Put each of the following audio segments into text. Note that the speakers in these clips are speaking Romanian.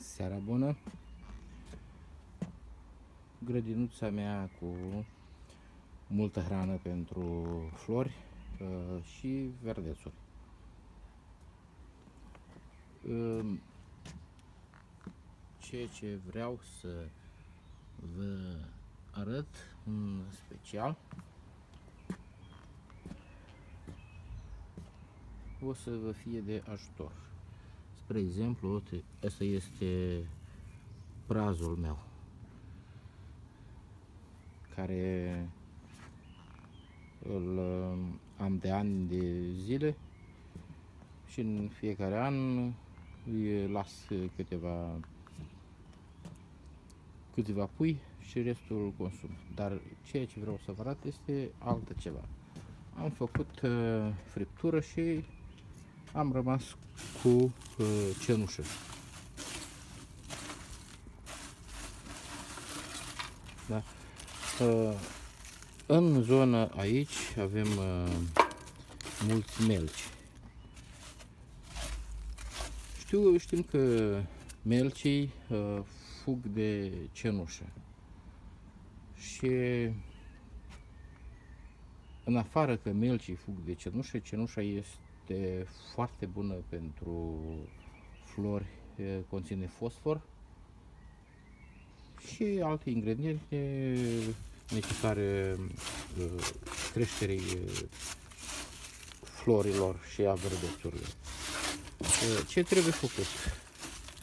Seara bună! Grădinuța mea cu multă hrană pentru flori uh, și verdețuri. Uh, ceea ce vreau să vă arăt în special o să vă fie de ajutor. Spre exemplu, ăsta este prazul meu care îl am de ani de zile și în fiecare an îi las câteva câteva pui și restul îl consum. Dar ceea ce vreau să vă arăt este altă ceva. Am făcut uh, friptură și am rămas cu uh, cenușă. Da. Uh, în zona aici avem uh, mulți melci. Știu, știm că melcii uh, fug de cenușă. Și în afară că melcii fug de cenușă, cenușa este este foarte bună pentru flori, conține fosfor și alte ingrediente necesare creșterii florilor și a verdețurilor. Ce trebuie făcut?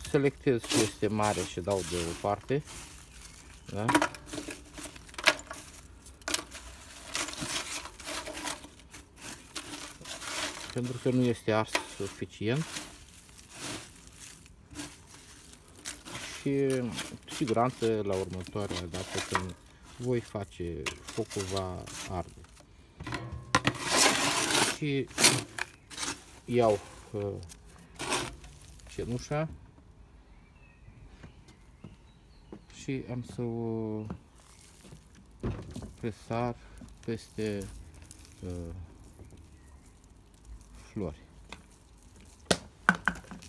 Selectez ce este mare și dau de o parte. Da? Pentru că nu este ars suficient. Și cu siguranță la următoarea dată când voi face focul va arde. Și iau uh, cenușa și am să o presar peste uh, flori.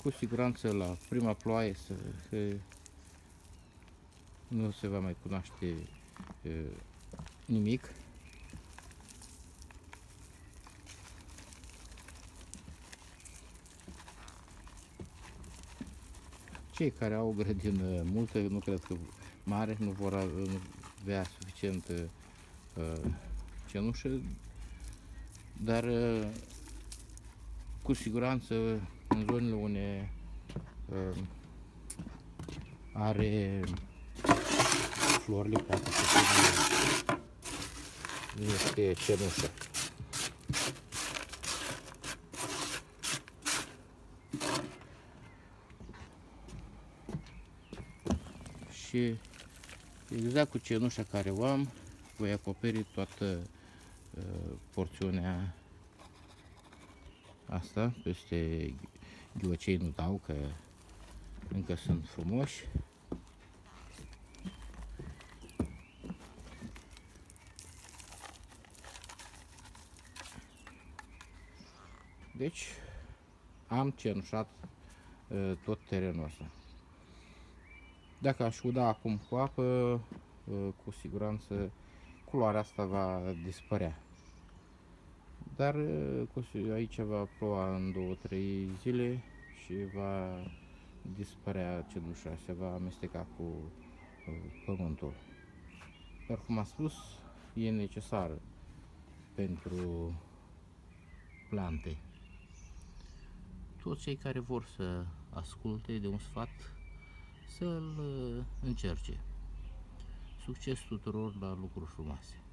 Cu siguranță la prima ploaie să, să nu se va mai cunoaște e, nimic. Cei care au o grădină multă, nu cred că mare, nu vor avea suficient uh, cenușă, dar uh, cu siguranță în zonele unde uh, are florile poate să fie este cenușă. Și exact cu cenușa care o am, voi acoperi toată uh, porțiunea asta, peste ghiocei nu dau, că încă sunt frumoși. Deci am cenușat uh, tot terenul ăsta. Dacă aș uda acum cu apă, uh, cu siguranță culoarea asta va dispărea. Dar aici va ploua în 2-3 zile și va dispărea cenușa, se va amesteca cu pământul. Dar cum am spus, e necesar pentru plante. Toți cei care vor să asculte de un sfat, să-l încerce. Succes tuturor la lucruri frumoase!